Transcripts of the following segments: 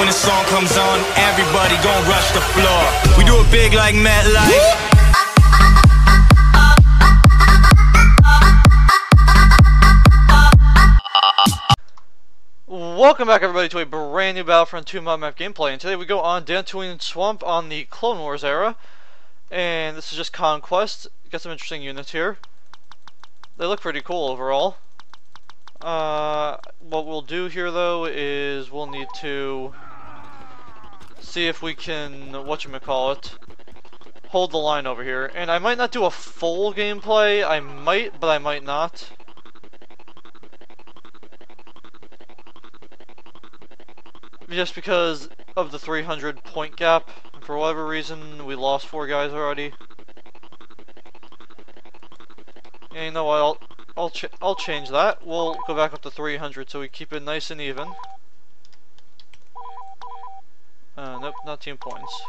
when the song comes on, everybody gon' rush the floor. We do it big like. Welcome back everybody to a brand new Battlefront 2 mod map gameplay and today we go on Dantooine Swamp on the Clone Wars era and this is just Conquest. Got some interesting units here. They look pretty cool overall. Uh, what we'll do here though is we'll need to see if we can, whatchamacallit, hold the line over here. And I might not do a full gameplay, I might, but I might not. Just because of the 300 point gap. For whatever reason, we lost four guys already. And you know what, I'll, I'll, ch I'll change that. We'll go back up to 300 so we keep it nice and even. Uh, nope, not team points.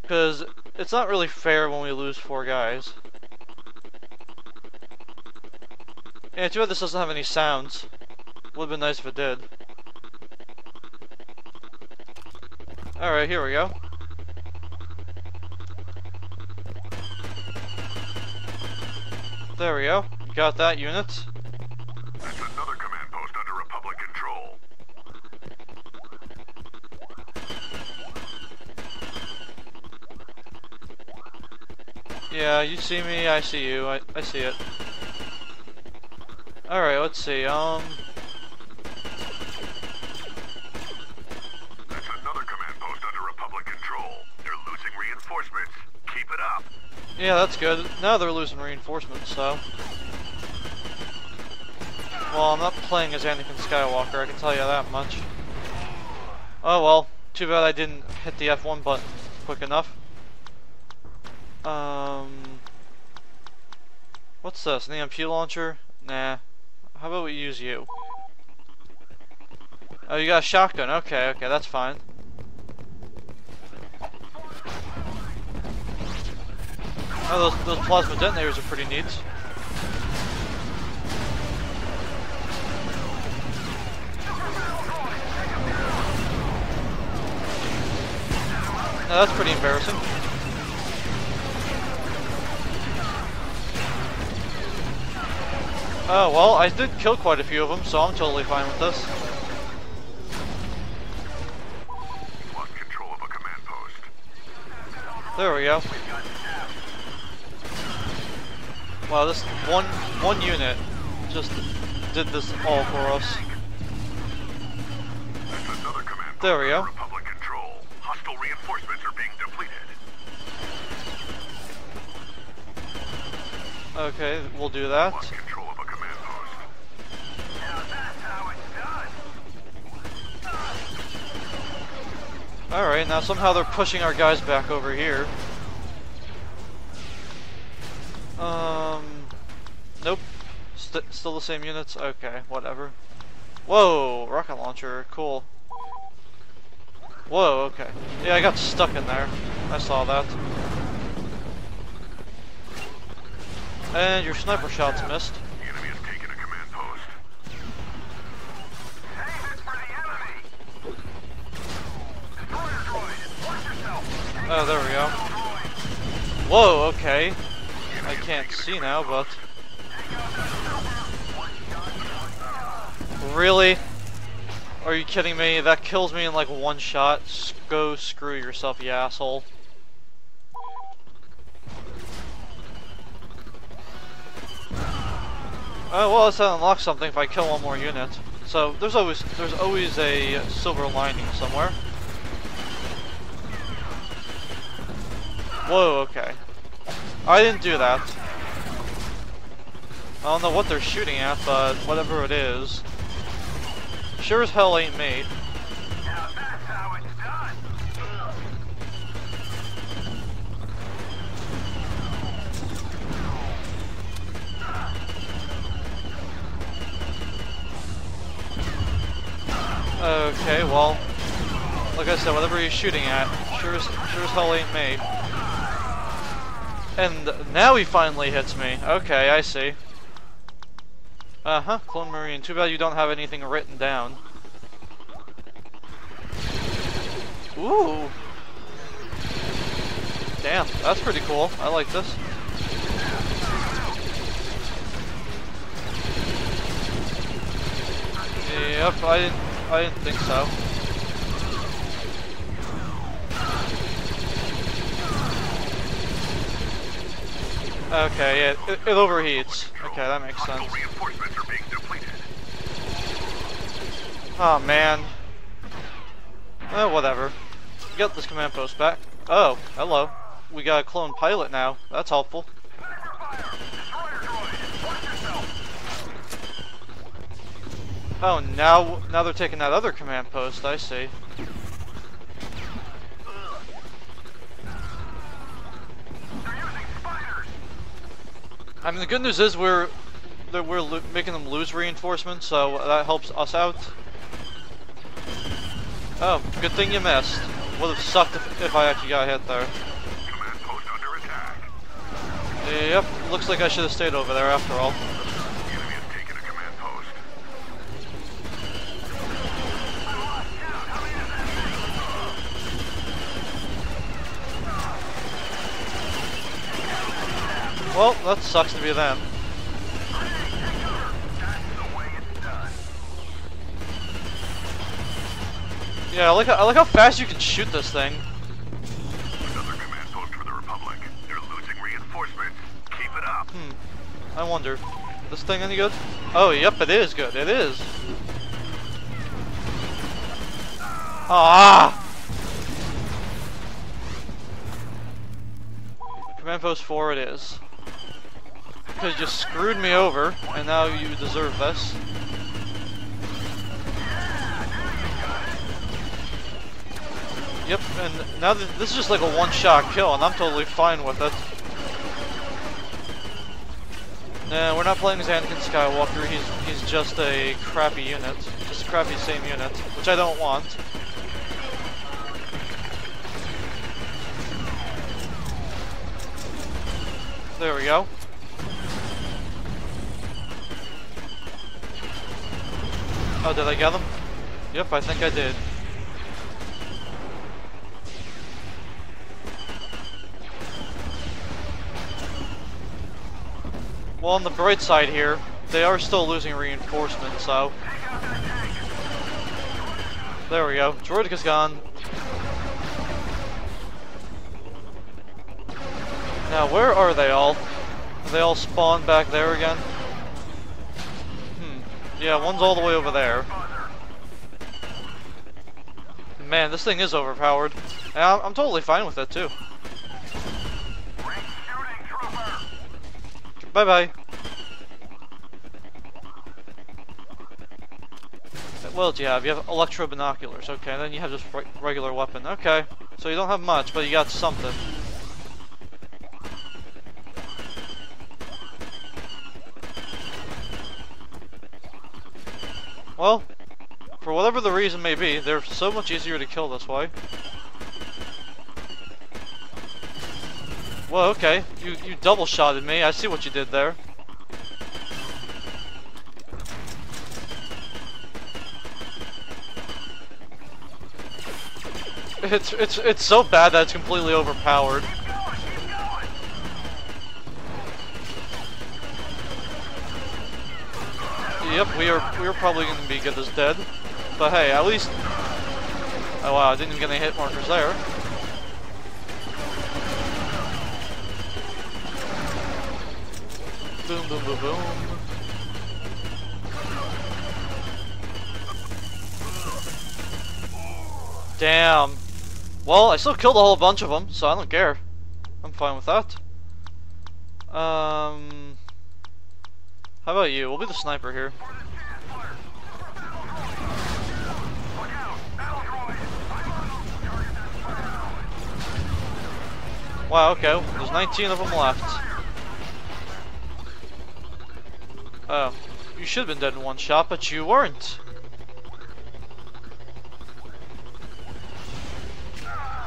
Because it's not really fair when we lose four guys. Yeah, too bad this doesn't have any sounds. Would've been nice if it did. Alright, here we go. There we go. Got that unit. Yeah, you see me, I see you, I, I see it. Alright, let's see, um... That's another command post under Republic control. They're losing reinforcements. Keep it up. Yeah, that's good. Now they're losing reinforcements, so... Well, I'm not playing as Anakin Skywalker, I can tell you that much. Oh well, too bad I didn't hit the F1 button quick enough. Um... What's this, an EMP launcher? Nah. How about we use you? Oh, you got a shotgun, okay, okay, that's fine. Oh, those, those plasma detonators are pretty neat. Now that's pretty embarrassing. Oh, well, I did kill quite a few of them, so I'm totally fine with this. There we go. Wow, this one one unit just did this all for us. There we go. Okay, we'll do that. Alright, now somehow they're pushing our guys back over here. Um, nope. St still the same units? Okay, whatever. Whoa, rocket launcher, cool. Whoa, okay. Yeah, I got stuck in there. I saw that. And your sniper shots missed. Oh, there we go. Whoa, okay. I can't see now, but... Really? Are you kidding me? That kills me in like one shot. Go screw yourself, you asshole. Oh well, let's unlock something if I kill one more unit. So there's always there's always a silver lining somewhere. Whoa, okay. I didn't do that. I don't know what they're shooting at, but whatever it is. Sure as hell ain't me. Okay, well, like I said, whatever he's shooting at, sure as, sure as hell ain't me. And now he finally hits me. Okay, I see. Uh-huh, Clone Marine. Too bad you don't have anything written down. Ooh. Damn, that's pretty cool. I like this. Yep, I didn't I didn't think so. Okay, yeah, it, it overheats. Okay, that makes sense. Oh man. Oh, whatever. Get this command post back. Oh, hello. We got a clone pilot now. That's helpful. Oh, now now they're taking that other command post. I see. I mean, the good news is we're that we're making them lose reinforcements, so that helps us out. Oh, good thing you missed. Would have sucked if, if I actually got hit there. Command post under attack. Yep, looks like I should have stayed over there after all. The enemy has taken a command post. Well, that sucks to be them. Yeah, I like how, I like how fast you can shoot this thing. Another command post for the Republic. They're losing reinforcements. Keep it up. Hmm. I wonder, this thing any good? Oh, yep, it is good. It is. Ah! Command post four it is. Because you screwed me over, and now you deserve this. Yep, and now that this is just like a one-shot kill, and I'm totally fine with it. Nah, we're not playing as Anakin Skywalker. He's he's just a crappy unit, just a crappy same unit, which I don't want. There we go. Oh, did I get them? Yep, I think I did. Well, on the bright side here, they are still losing reinforcements, so... There we go. Droideka's gone. Now, where are they all? Are they all spawned back there again? Yeah, one's all the way over there. Man, this thing is overpowered. And I'm, I'm totally fine with it, too. Bye bye. What else do you have? You have electro binoculars. Okay, then you have just re regular weapon. Okay, so you don't have much, but you got something. Well, for whatever the reason may be, they're so much easier to kill this way. Well, okay. You you double shotted me. I see what you did there. It's it's it's so bad that it's completely overpowered. Yep, we are we are probably to be good as dead. But hey, at least Oh wow, I didn't even get any hit markers there. Boom, boom, boom, boom. Damn. Well, I still killed a whole bunch of them, so I don't care. I'm fine with that. Um, how about you? We'll be the sniper here. Wow, okay. There's 19 of them left. Oh, you should have been dead in one shot, but you weren't.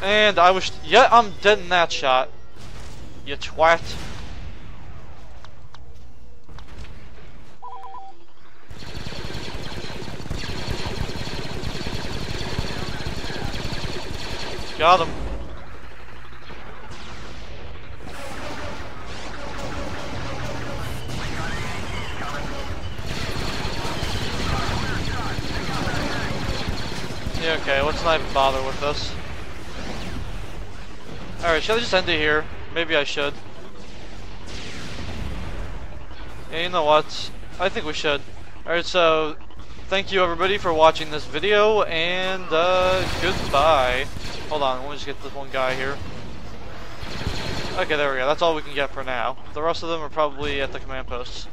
And I was, yeah, I'm dead in that shot. You twat. Got him. Yeah, okay, let's not even bother with this. Alright, should I just end it here? Maybe I should. Yeah, you know what? I think we should. Alright, so thank you everybody for watching this video, and uh, goodbye. Hold on, let me just get this one guy here. Okay, there we go. That's all we can get for now. The rest of them are probably at the command posts.